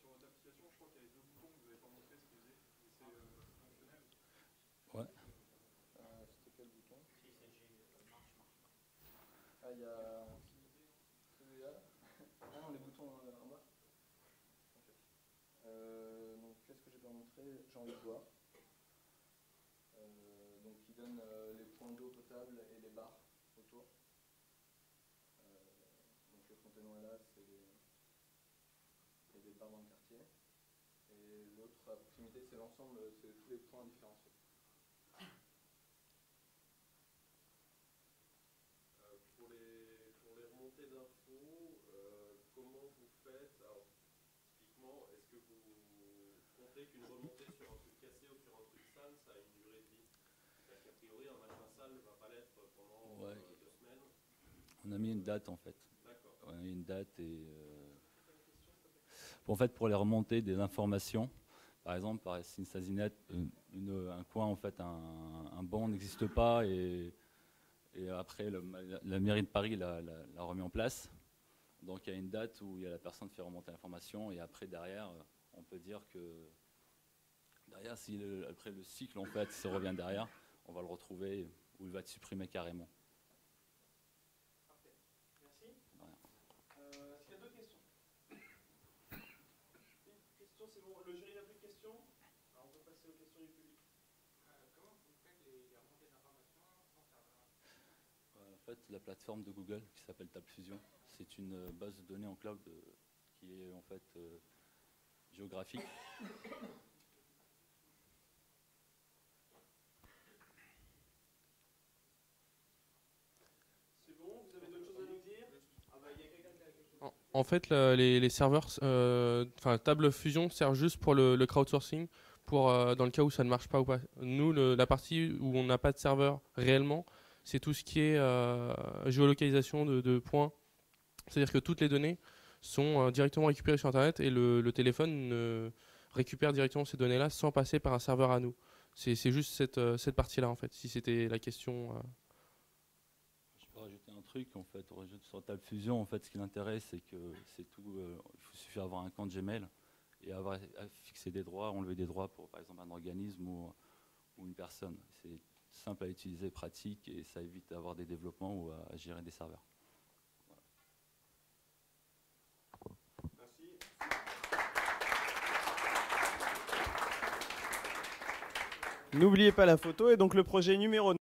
sur votre application, je crois qu'il y avait deux boutons que vous n'avez pas montré ce qu'ils faisaient. Et C'est euh, fonctionnel. Euh, C'était quel bouton? Ah, il y a celui-là? Ah non, les boutons euh, en bas. Euh, donc, qu'est-ce que j'ai pas montré? J'ai envie de voir. Euh, donc, il donne euh, les points d'eau potable et les barres autour. Euh, donc, le Fontenoy là, c'est les, c'est des barres dans le quartier. À proximité, c'est l'ensemble, c'est tous les points différenciés. Euh, pour, les, pour les remontées d'infos, euh, comment vous faites Alors, typiquement, est-ce que vous comptez qu'une remontée sur un truc cassé ou sur un truc sale, ça a une durée de vie? C'est-à-dire qu'a priori, un machin sale ne va pas l'être pendant Ouais. euh, deux semaines. On a mis une date en fait. D'accord. On a mis une date et. euh, En fait, pour les remontées des informations, par exemple, par si une stasinette, une- une- un coin, en fait, un, banc n'existe pas et, après, la, mairie de Paris l'a remis en place. Donc, il y a une date où il y a la personne qui fait remonter l'information et après, derrière, on peut dire que derrière, si le- après le cycle, en fait, se revient derrière, on va le retrouver ou il va être supprimé carrément. Parfait. Merci. Voilà. Euh, Est-ce qu'il y a d'autres questions Une question, c'est bon. Le jury n'a plus de questions Alors on peut passer aux questions du public. comment vous faites les, remontées d'informations Euh, En fait, la plateforme de Google qui s'appelle TabFusion, c'est une euh, base de données en cloud euh, qui est en fait euh, géographique. C'est bon Vous avez d'autres choses à nous dire Ah bah il y a quelqu'un qui a quelque chose. En, fait, les, serveurs, euh, enfin, Table Fusion sert juste pour le, crowdsourcing, pour euh, dans le cas où ça ne marche pas ou pas. Nous, la partie où on n'a pas de serveur réellement, c'est tout ce qui est euh, géolocalisation de, points. C'est-à-dire que toutes les données sont directement récupérées sur Internet et le, téléphone récupère directement ces données-là sans passer par un serveur à nous. C'est juste cette partie-là, en fait, si c'était la question. Un truc en fait, on rajoute sur TabFusion en fait, ce qui l'intéresse c'est que c'est tout. euh, il suffit d'avoir un compte Gmail et avoir fixer des droits, enlever des droits pour par exemple un organisme ou, une personne. C'est simple à utiliser, pratique et ça évite d'avoir des développements ou à, à gérer des serveurs. N'oubliez pas la photo et donc le projet numéro